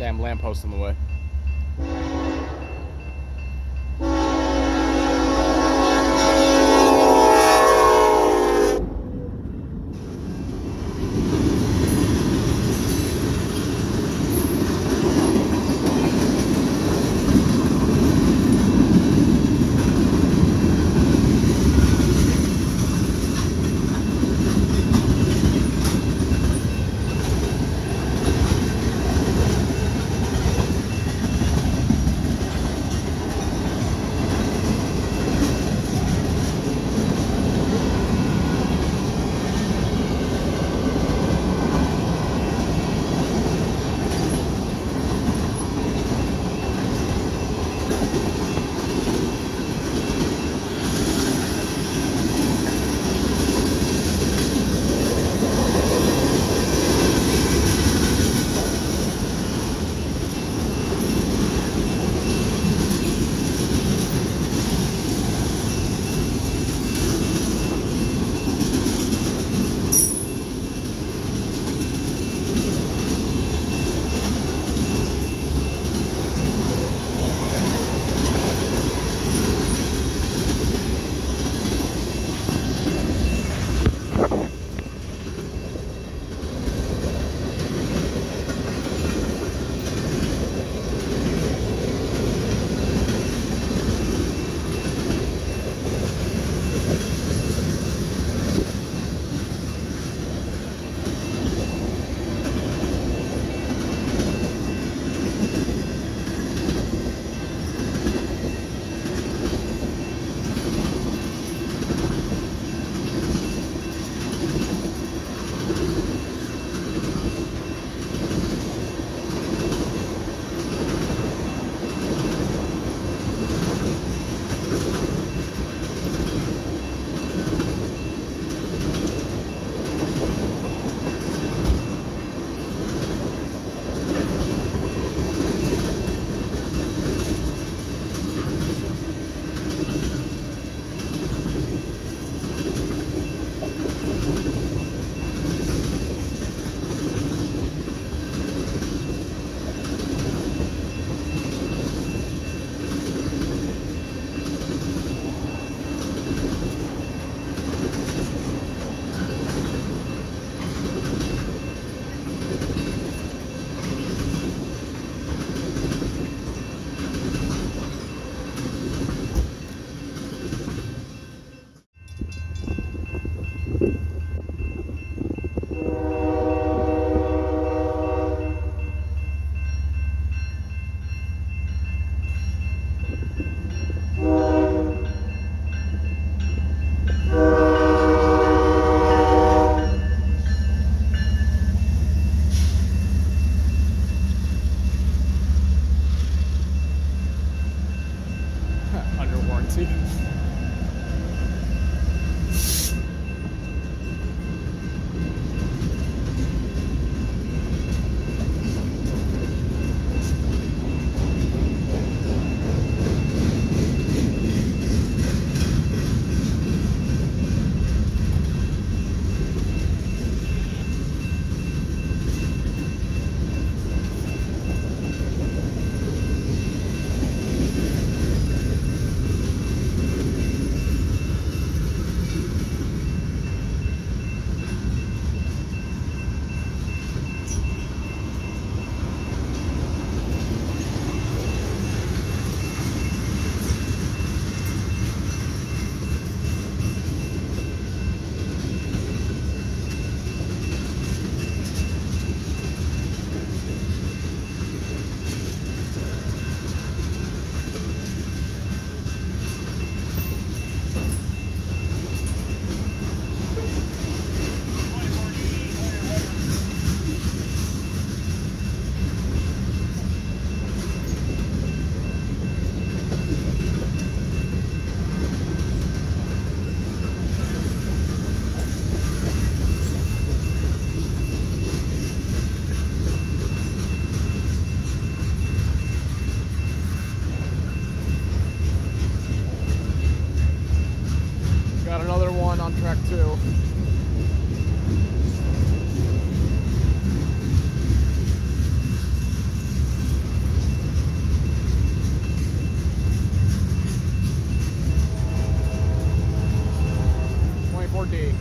Damn lamppost in the way. ठीक back too. Twenty-four D.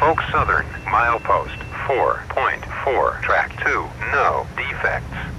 Norfolk Southern, milepost 4.4, track 2, no defects.